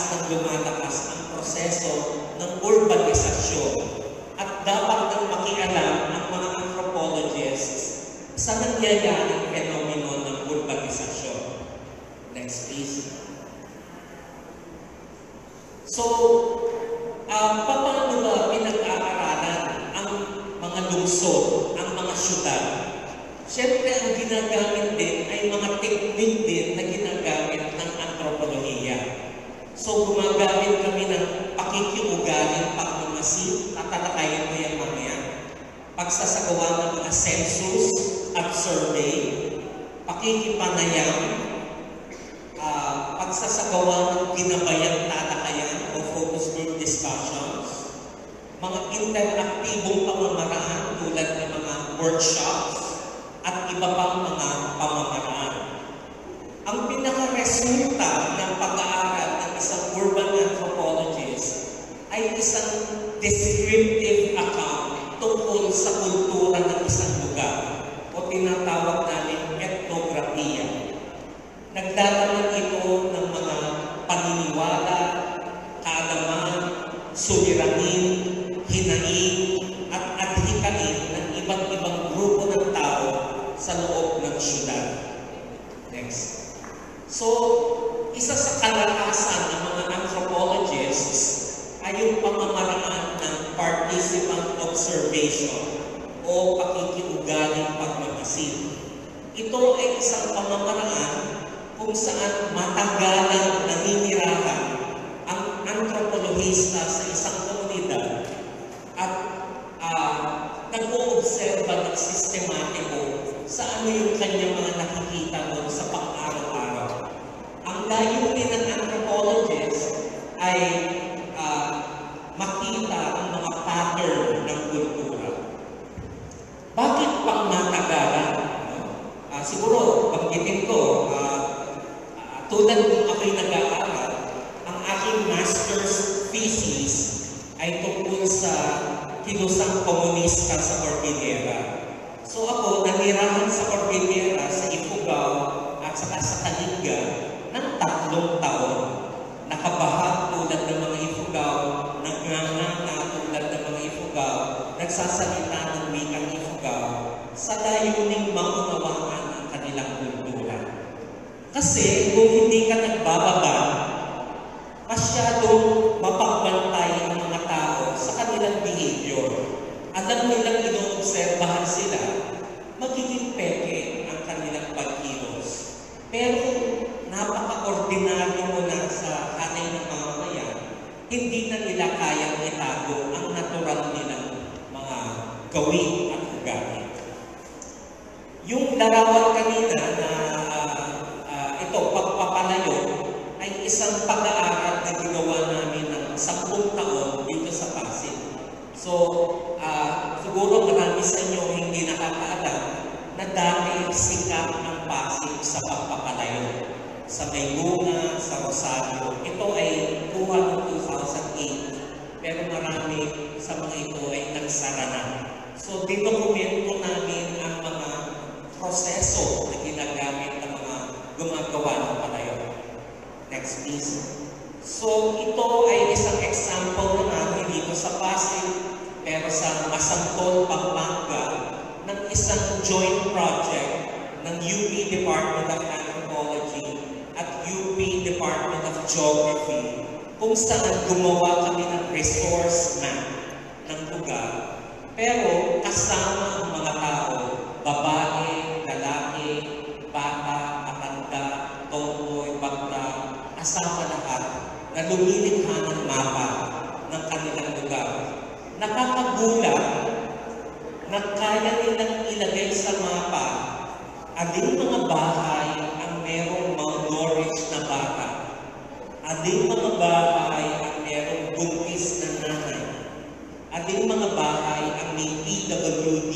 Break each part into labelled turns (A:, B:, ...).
A: lumalakas ng lumalakas ang proseso ng urbanisasyon at dapat nang makialam ang mga anthropologists sa nangyayaring fenomeno ng urbanisasyon. Next please. So, context. So, isa sa kalakasan ng mga anthropologists ay yung pamamaraan ng participant observation o pakikiugaling pagmamasid. Ito ay isang pamamaraan kung saan matagalang naninirahan ang anthropologista sa magiging peke ang kanilang pagkilos. Pero kung napaka-ordinaryo mo na sa kanay ng mamamayan, hindi na nila kayang itago ang natural nilang mga gawin at ugali. Yung larawan magulang na kaya nilang ilagay sa mapa ading mga bahay ang merong malnourished na bata. Ading mga bahay ang merong buntis na nanay. Ading mga bahay ang may PWD.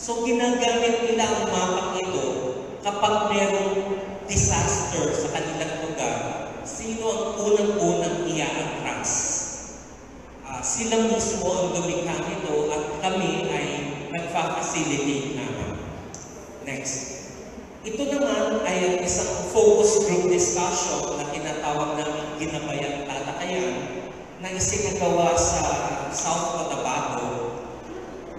A: So ginagamit nila ang mapa ito kapag merong disaster sa kanilang lugar. Sino ang unang sila mismo ang lumikha nito at kami ay nagfa-facilitate naman. Next. Ito naman ay isang focus group discussion na tinatawag namin ginabayang talakayan na isinagawa sa South Cotabato.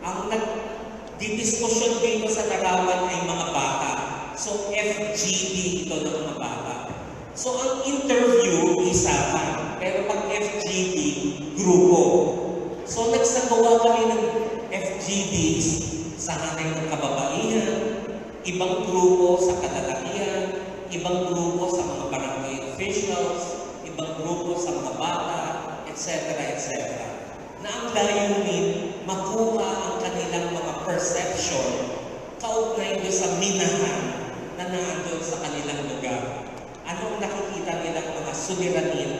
A: Ang nagdidiskusyon dito sa larawan ay mga bata. So, FGD ito ng mga bata. So, ang interview, isa lang. Pero pag FGD, grupo. So, nagsagawa kami ng FGDs sa hanay ng kababaihan, ibang grupo sa kalalakihan, ibang grupo sa mga barangay officials, ibang grupo sa mga bata, etc. etc. Na ang layunin, makuha ang kanilang mga perception kaugnay doon sa minahan na naandun sa kanilang lugar. Anong nakikita nilang mga suliranin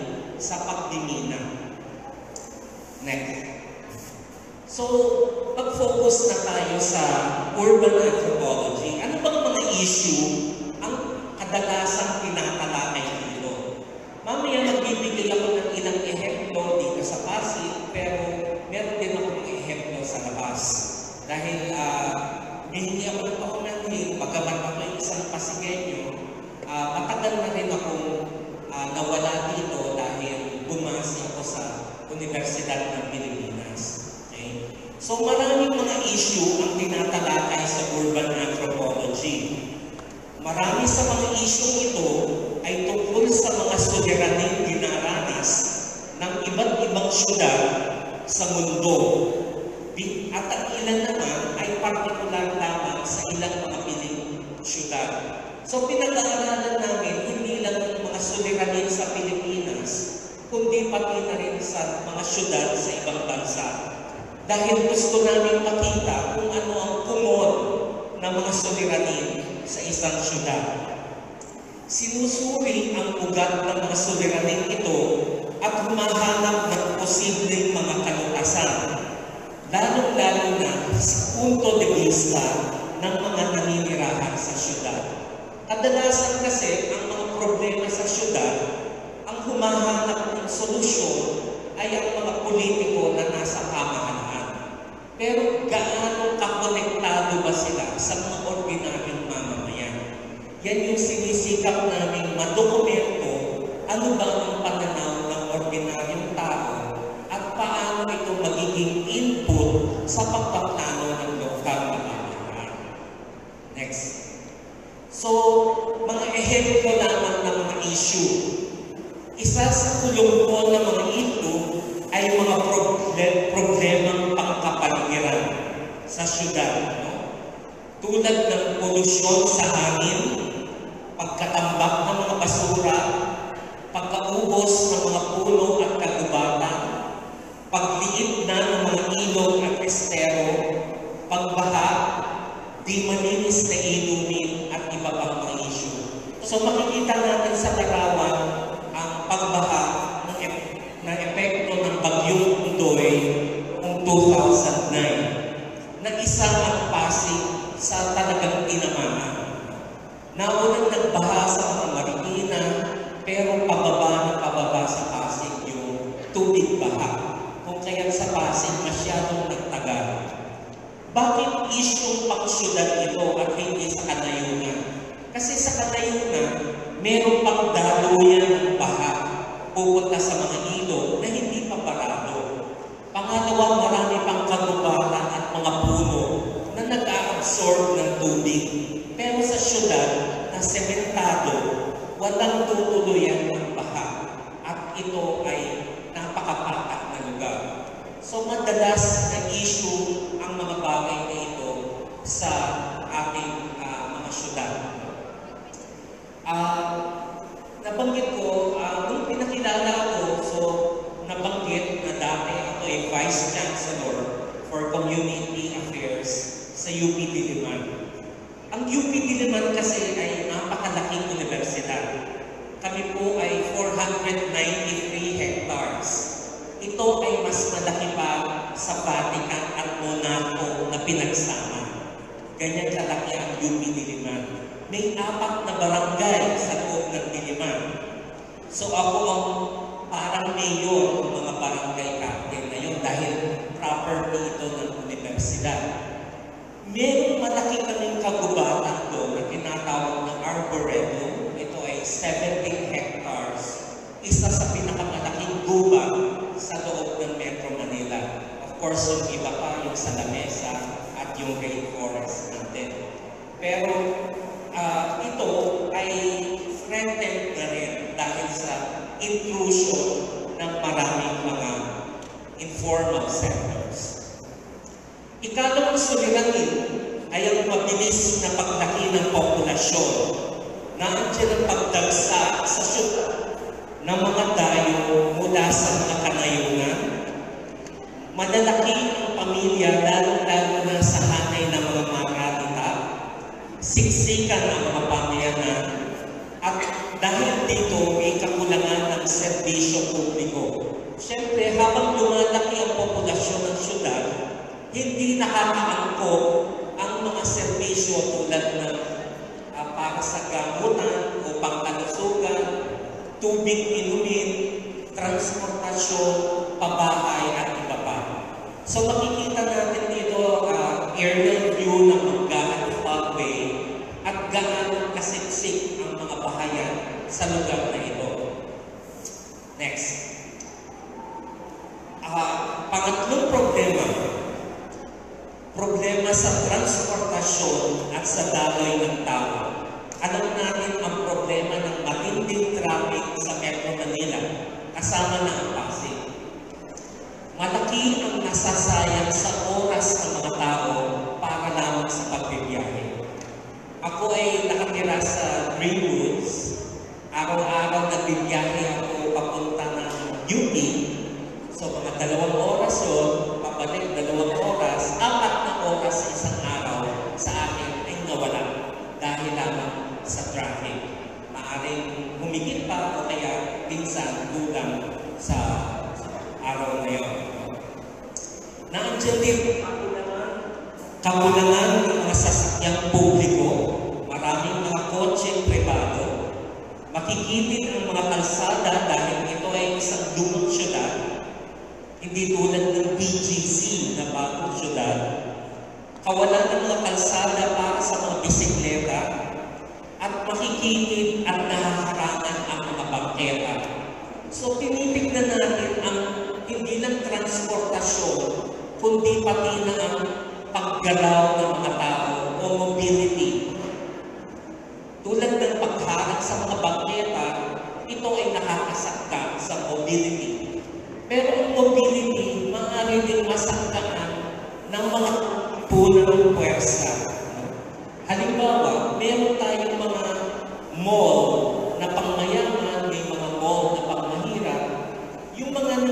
A: sa pagdimina? Next. So, mag-focus na tayo sa urban anthropology. Ano bang mga issue ang kadalasang tinatalakay dito? Mamaya magbibigay ako ng ilang ehemplo dito sa Pasig, pero meron din ako ng ehemplo sa labas. Dahil uh, hihingi ako ng paunahin, pagkaman ako yung isang Pasigenyo, uh, matagal na rin akong uh, nawala dito dahil bumasi ako sa Universidad ng Pilipinas. Okay? So maraming mga issue ang tinatalakay sa urban anthropology. Marami sa mga issue ito ay tungkol sa mga suliraning dinaranas ng iba't ibang syudad sa mundo. At ang ilan naman ay partikular lamang sa ilang mga piling syudad. So pinag-aaralan namin hindi lang ng mga suliranin sa Pilipinas, kundi pati na rin sa mga syudad sa ibang bansa. Dahil gusto namin makita kung ano ang kumon ng mga suliranin sa isang syudad. Sinusuri ang ugat ng mga suliranin ito at humahanap ng posibleng mga kalutasan, lalong-lalo na sa punto de vista ng mga naninirahan sa syudad. Kadalasan kasi ang mga problema sa syudad, ang humahanap ng solusyon ay ang mga politiko na nasa pamahalaan. Pero gaano kakonektado ba sila sa mga ordinaryong mamamayan? Yan yung sinisikap namin madokumento ano ba ang pananaw ng ordinaryong tao at paano ito magiging input sa pagpaplano ng lokal na pamahalaan. Next. So, mga ehemplo lamang ng mga issue. Isa sa kulungko ng mga ito ay mga problem, problemang pangkapaligiran sa syudad. No? Tulad ng polusyon sa hangin, pagkatambak ng mga basura, pagkaubos ng mga puno at kagubatan, pagliit na ng mga ilog at estero, pagbaha, di malinis na inumin at iba pang mga issue. So makikita natin sa larawan ang pagbaha ng, ep- ng epekto ng bagyong Udoy noong 2009 na isa ang Pasig sa talagang tinamaan. Naunang nagbaha sa mga Marikina, pero pababa na pababa sa Pasig yung tubig baha. Kung kaya sa Pasig masyadong nagtagal. Bakit isyong pangsyudad ito at hindi sa kanayunan? Kasi sa kanayunan, meron pang daluyan ng baha pupunta sa mga ilog na hindi pa parado. Pangalawa, marami pang kagubatan at mga puno na nag-a-absorb ng tubig. Pero sa syudad na sementado, walang tutuluyan ng baha. At ito ay napakapatak na lugar. So madalas na issue ang mga bagay na ito sa ating uh, mga syudad. Uh, nabanggit ko, uh, nung pinakilala ko, so nabanggit na dati ako ay Vice Chancellor for Community Affairs sa UP Diliman. kami po ay 493 hectares. Ito ay mas malaki pa sa Vatican at Monaco na pinagsama. Ganyan kalaki ang UP Diliman. May apat na barangay sa loob ng Diliman. So ako ang parang mayor ng mga barangay captain na yun dahil property ito ng universidad. Merong malaki kaming kagubatan doon na tinatawag na Arboretum. Ito ay 17 hectares. Isa sa pinakamalaking gubat sa loob ng Metro Manila. Of course, yung iba pa, yung sa Lamesa rainforest natin. Pero ah, ito ay threatened na rin dahil sa intrusion ng maraming mga informal sectors. Ikalawang suliranin ay ang mabilis na paglaki ng populasyon na ang pagdagsa sa syudad ng mga dayo mula sa mga kanayunan. Malalaki ang pamilya lalo-lalo na sa hanay ng mga mararita, siksikan ang mga pamayanan, at dahil dito may kakulangan ng serbisyo publiko. Siyempre, habang lumalaki ang populasyon ng syudad, hindi nakakaangkop ang mga serbisyo tulad ng ah, para sa gamutan o pangkalusugan, tubig inumin, transportasyon, pabahay at iba pa. So makikita natin dito ah, aerial view ng Maggaan Parkway at gaano kasiksik ang mga bahayan sa lugar na ito. Next. Ah, pangatlong problema, problema sa transportasyon at sa daloy ng tao. Alam natin ang problema ng matinding traffic sa Metro Manila, kasama na ang Pasig. Malaki ang nasasayang sa oras ng mga tao para lamang sa pagbibiyahe. Ako ay nakatira sa Greenwoods.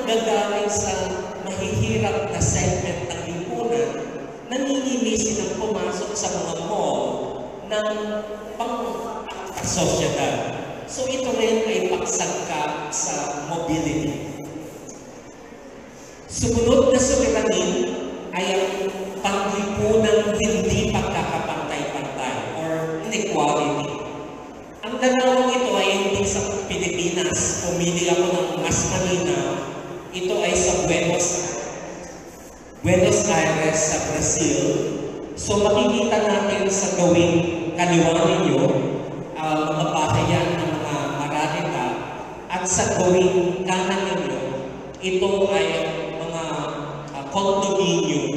A: Nagagaling sa mahihirap na segment ng lipunan, nanginginig silang pumasok sa mga mall ng pang sosyedad. So ito rin ay pagsangka sa mobility. Sumunod na suliranin ay ang panglipunang hindi pagkakapantay-pantay or inequality. Ang dalawang ito ay hindi sa Pilipinas. Pumili ako ng mas malinaw. Ito ay sa Buenos Buenos Aires sa Brazil. So makikita natin sa gawing kaliwa ninyo ang mga bahayan ng mga mararita at sa gawing kanan ninyo ito ay mga uh, condominium,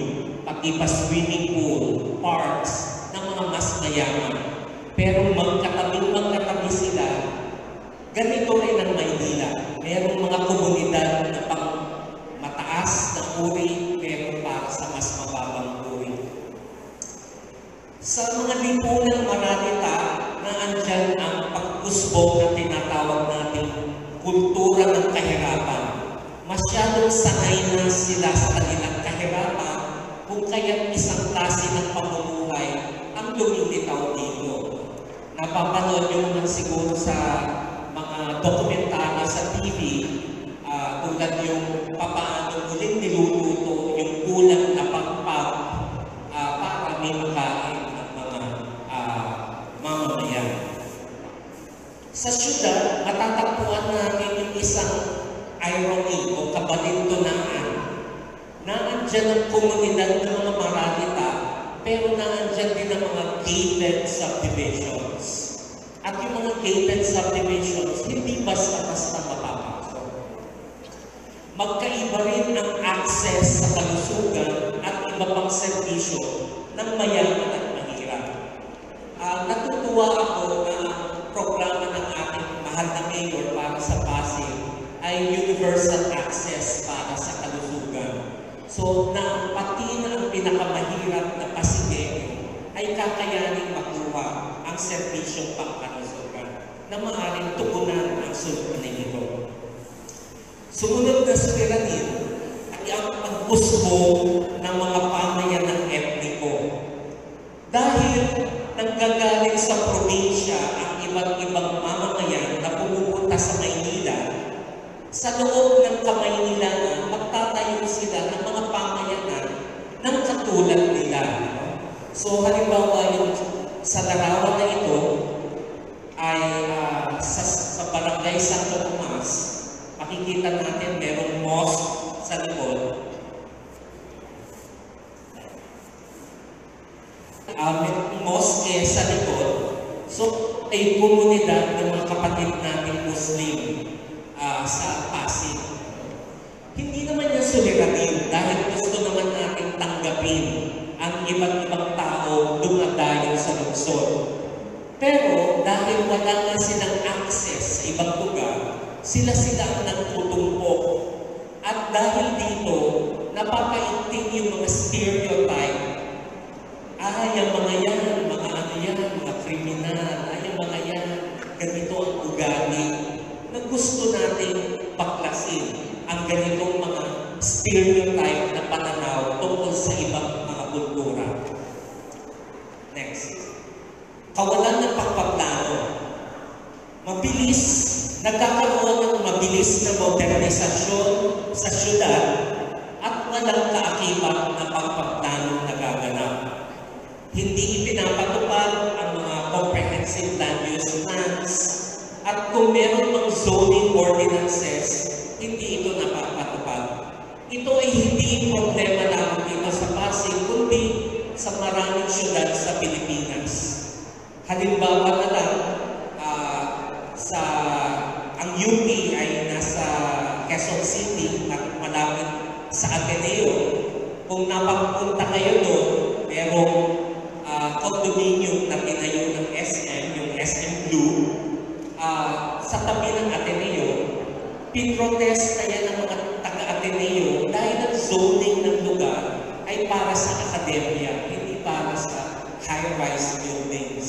A: pati pa swimming pool, parks ng mga mas mayaman. Pero magkatabing magkatabi sila, ganito rin ang Maynila. Merong mga komunidad na uri, pero para sa mas mababang uri. Sa mga lipunang mararita na andyan ang pagkusbong na tinatawag nating kultura ng kahirapan, masyadong sanay na sila sa kanilang kahirapan kung kaya't isang klase ng pamumuhay ang lumilitaw dito. Napapanood nyo naman siguro sa mga dokumentaryo sa TV, ah, tulad yung papaano Syudad, matatagpuan natin yung isang irony o kabalintunaan na andyan ang komunidad ng mga Maranita, pero naandyan din ang mga gated subdivisions. At yung mga gated subdivisions, hindi basta-basta mapapasok. Magkaiba rin ang access sa kalusugan at iba pang serbisyo ng mayaman at mahirap. Ah, natutuwa ako na ang programa ng ating mahal na mayor para sa Pasig ay universal access para sa kalusugan. So, na pati na ang pinakamahirap na Pasigenyo ay kakayaning makuha ang serbisyong pangkalusugan na maaaring tugunan ang sulpunin ito. Sumunod na suliranin ay ang pagpusbong ng mga pamayan ng etniko. Dahil nanggagaling sa probinsya ang iba't ibang mamamayan na pumupunta sa Maynila, sa loob ng Kamaynilaan, magtatayo sila ng mga pamayanan ng katulad nila. no? So halimbawa yung sa larawan na ito ay ah, sa, sa barangay Santo Tomas, makikita natin merong mosque sa likod. Uh, may mosque sa likod. So, ay komunidad ng mga kapatid nating Muslim ah, sa Pasig. Hindi naman yan suliranin dahil gusto naman natin tanggapin ang iba't ibang tao dumadayo sa lungsod. Pero dahil wala nga silang access sa ibang lugar, sila-sila ang nagtutumpok. At dahil dito, napapainting yung mga stereotype. Ah, yung mga yan, mga ano yan, mga kriminal, ah, yung mga yan, ganito ang ugali na gusto nating baklasin ang ganitong mga stereotype na pananaw tungkol sa ibang mga kultura. Next. Kawalan ng pagpaplano. Mabilis, nagkakaroon ng mabilis na modernisasyon sa syudad at walang kaakibat na pagpaplano nagaganap. Hindi ipinapatupad ang mga comprehensive land use plans at kung meron mang zoning ordinances, hindi ito napapatupad. Ito ay hindi problema lamang dito sa Pasig, kundi sa maraming syudad sa Pilipinas. Halimbawa na lang, ah, sa ang UP ay nasa Quezon City at malapit sa Ateneo. Kung napapunta kayo doon, merong ah, condominium na tinayo ng SM, yung SM Blue, ah, sa tabi ng Ateneo, pinrotesta yan ng mga taga-Ateneo dahil ang zoning ay para sa akademya, hindi para sa high-rise buildings.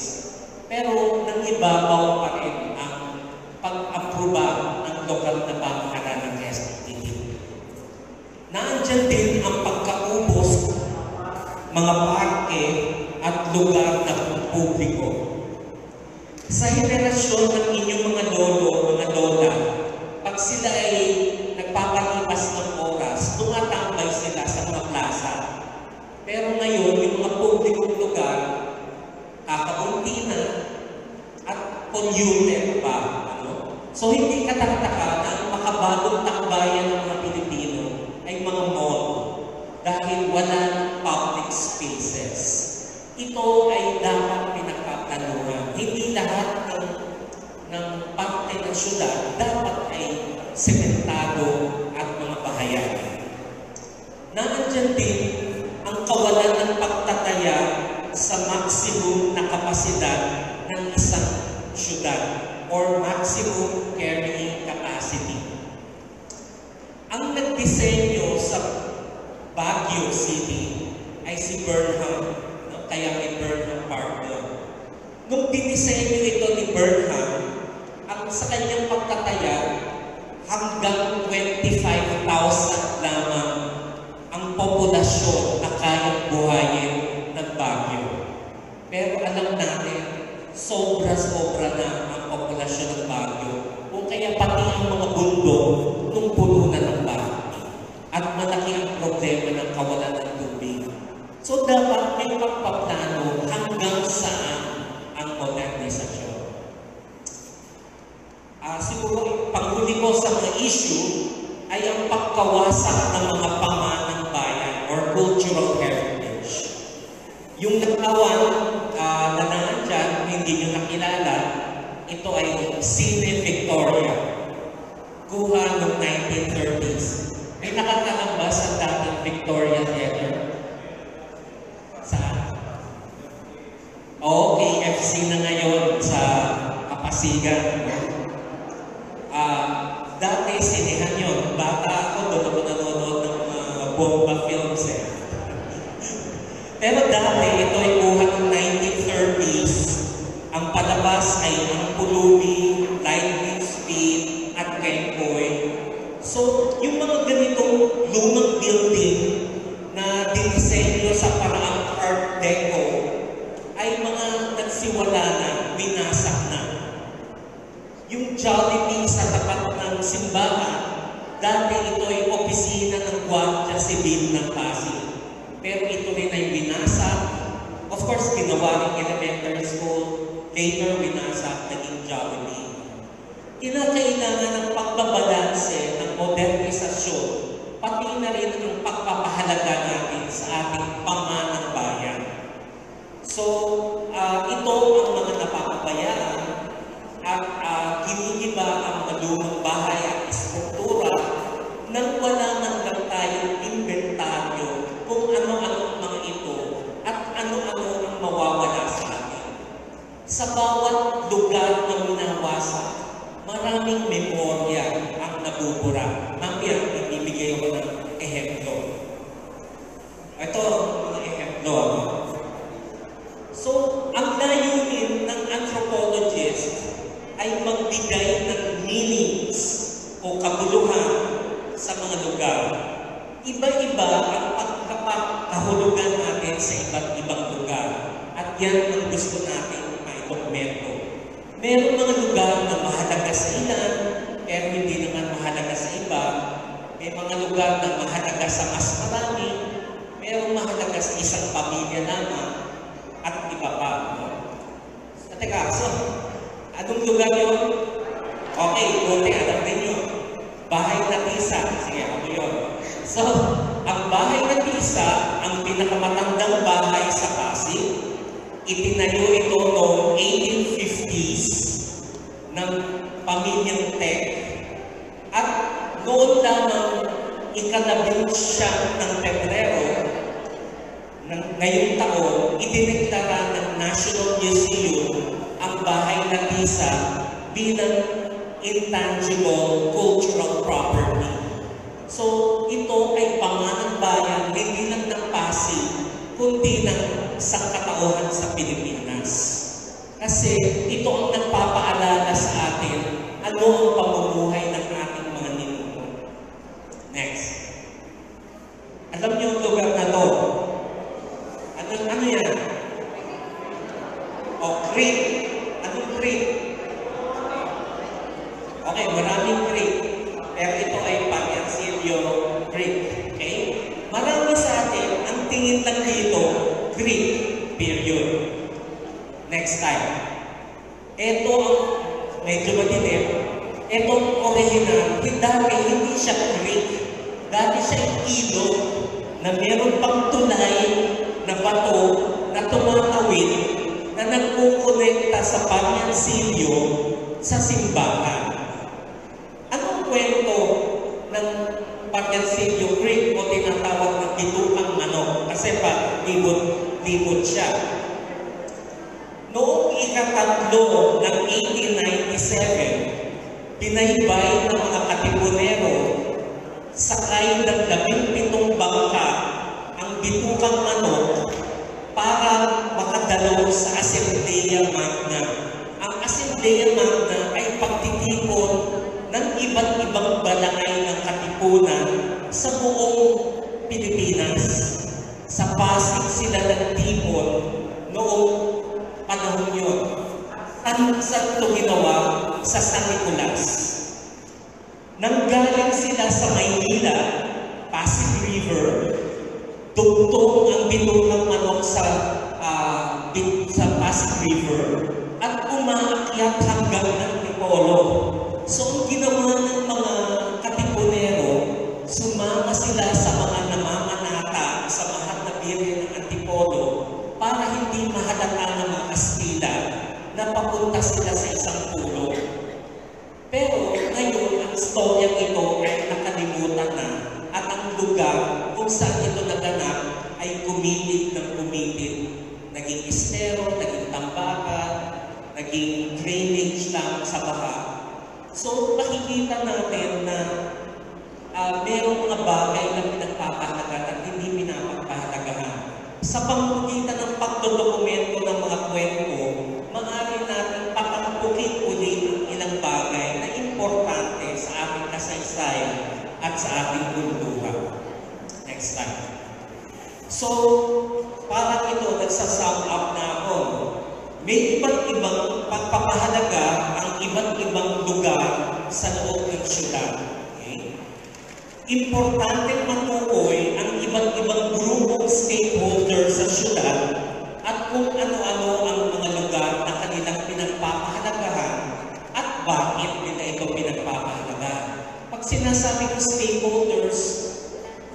A: Pero nangibabaw pa rin ang pag-aproba ng lokal na pamahalaan ng City. Naandyan din ang pagkaubos mga parke at lugar na publiko. Sa henerasyon ng Naandyan din ang kawalan ng pagtataya sa maximum na kapasidad ng isang syudad or maximum carrying capacity. Ang nagdisenyo sa Baguio City ay si Burnham, no? kaya may Burnham Park doon. Nung dinisenyo ito ni Burnham, ang sa kanyang pagtataya, hanggang 25,000 lamang ang populasyon na kayang buhayin ng Baguio. Pero alam natin, sobra-sobra na ang populasyon ng Baguio o kaya pati ang mga bundok nung puno na ng bahay. At malaki ang problema ng kawalan ng tubig. So dapat may pagpaplano hanggang saan ang modernisasyon. Ah, siguro, panghuli ko sa mga issue ay ang pagkawasak ng mga pamanang bayan or cultural heritage. Yung natawan uh, na nandyan, hindi nyo nakilala, ito ay Cine Victoria. Kuha noong 1930s. May nakakaalam ba sa dating Victoria Theater? Saan? Oo, KFC na ngayon sa Kapasigan. Ah, dati sinihan yun. Bata ako, doon ako nanonood ng mga bomba films eh. Pero dati, ito ay kuha ng 1930s. Ang palabas ay ang Pulumi, ay magbigay ng meanings o kabuluhan sa mga lugar. Iba-iba ang pagkapakahulugan natin sa iba't ibang lugar. At yan ang gusto natin maidokumento. Meron mga lugar na mahalaga sa ilan, pero hindi naman mahalaga sa iba. May mga lugar na mahalaga sa mas marami, merong mahalaga sa isang pamilya lamang, at iba pa. At teka, so, anong lugar yun? Okay, buti, alam ninyo. Bahay na tisa. Sige, ako yun. So, ang bahay na tisa, ang pinakamatandang bahay sa Pasig, itinayo ito noong 1850s ng pamilyang Tech at noon lamang ikalabing siyam ng Pebrero ng ngayong taon, idineklara ng National Museum ang bahay na Tisa bilang intangible cultural property. So, ito ay panganang bayan, hindi lang ng Pasig, kundi ng sangkatauhan sa Pilipinas. Kasi ito ang nagpapaalala sa atin ano ang pamumuhay ng ating mga ninuno. Next. Alam niyo ang lugar na to, ano, ano yan? O, creek. Anong creek? Okay, maraming creek. Pero ito ay Pagyansilio Creek. Okay? Marami sa atin, ang tingin lang dito, Greek, period. Next time. Ito medyo madilim. Ito ang original. Dati hindi siya Greek. Dati siya ilog na meron pang tulay na bato na tumatawid na nagkukonekta sa Panyansilyo sa simbahan.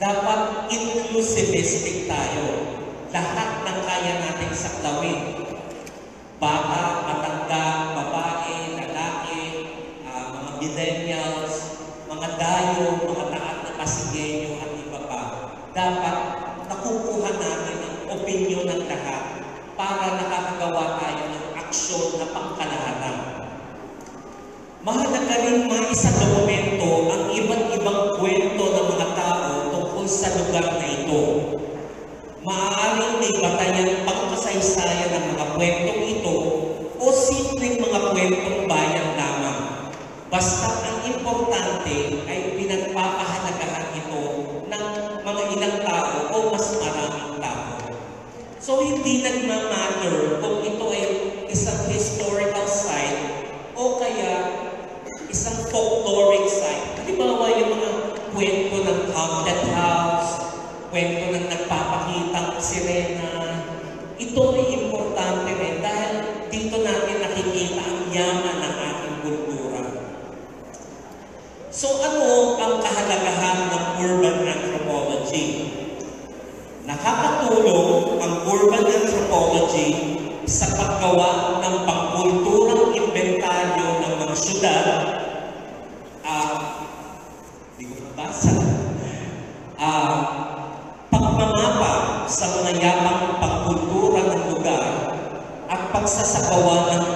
A: Dapat inclusivistic tayo. Lahat ng kaya natin saklawin. Bata, matanda, babae, lalaki, uh, mga millennials, mga dayo, mga taat na pasigenyo at iba pa. Dapat nakukuha natin ang opinion ng lahat para nakakagawa tayo ng aksyon na pangkalahatan. Mahalaga rin may isang dokumento Hindi ko nabasa. Uh, ah, pagmamapa sa mga yapang pagkultura ng lugar at pagsasagawa ng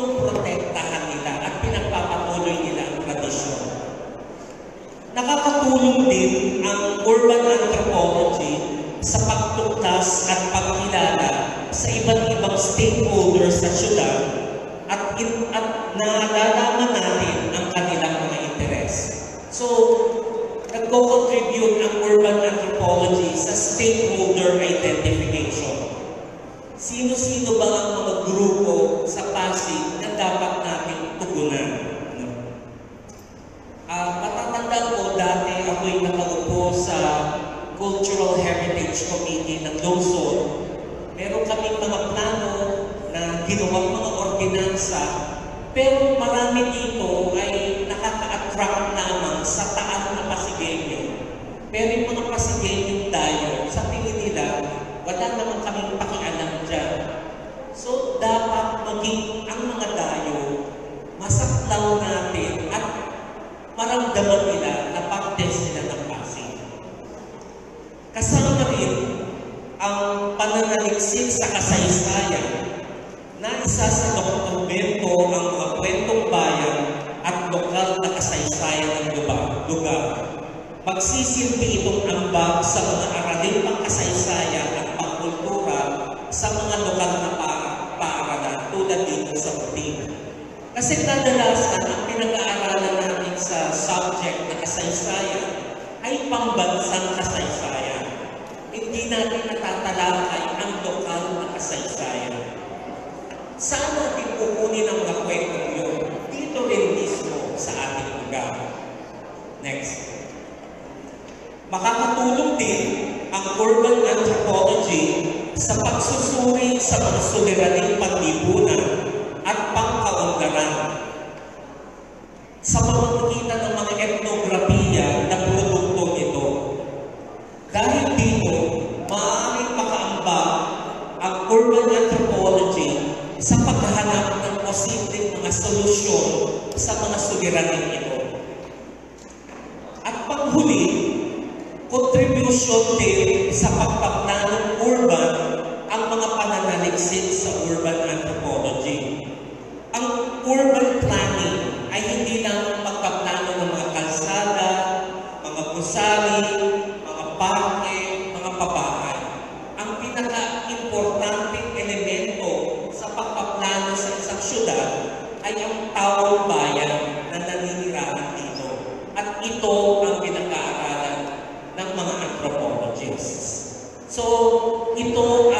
A: pinoprotektahan nila at pinagpapatuloy nila ang tradisyon. Nakakatulong din ang urban anthropology sa pagtuklas at pagkilala sa iba't ibang stakeholders sa syudad at, at nalalaman natin ang kanila mga lokal na pa paaralan tulad dito sa Putin. Kasi kadalasan ang pinag-aaralan natin sa subject na kasaysayan ay pambansang kasaysayan. Hindi natin natatalakay ang lokal na kasaysayan. Saan natin kukunin ang mga kwento yun? Dito rin mismo sa ating lugar. Next. Makakatulong din ang urban anthropology sa pagsusuri sa mga suveraning panlipunan at pangkaundaran So, ito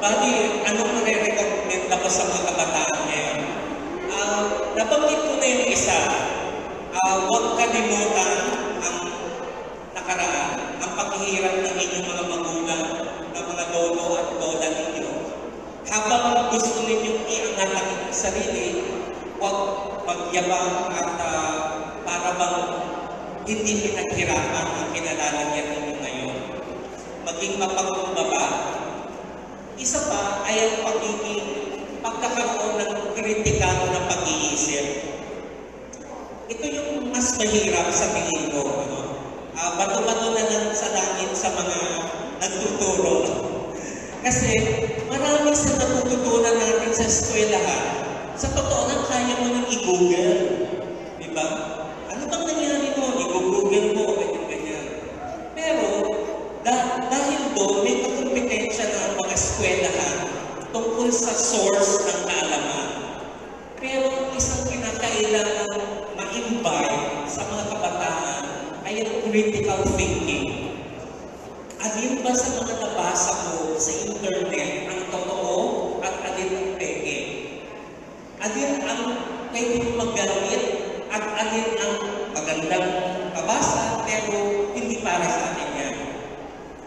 A: 把他弟弟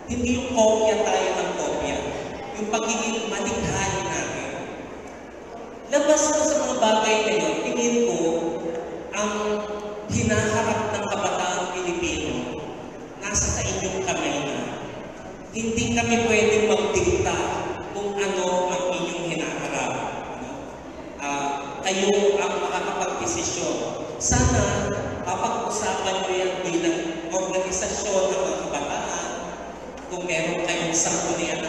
A: Hindi yung kopya tayo ng kopya. Yung pagiging malikhain natin. Labas ko sa mga bagay na tingin ko, ang hinaharap ng kabataang Pilipino, nasa sa inyong kamay na. Hindi kami pwedeng magdikta kung ano ang inyong hinaharap. Uh, kayo ang makakapag-desisyon. Sana pensar também